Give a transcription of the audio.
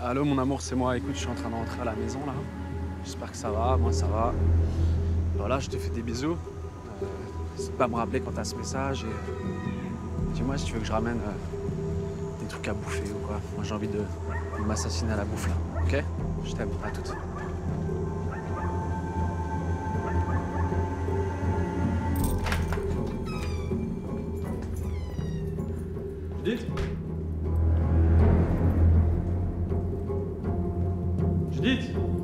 Allô mon amour, c'est moi. Écoute, je suis en train de rentrer à la maison là. J'espère que ça va, moi ça va. Voilà, je te fais des bisous. Euh, N'hésite pas à me rappeler quand t'as ce message et euh, dis-moi si tu veux que je ramène euh, des trucs à bouffer ou quoi. Moi j'ai envie de, de m'assassiner à la bouffe là, ok? Je t'aime, à toutes. Judith Idź!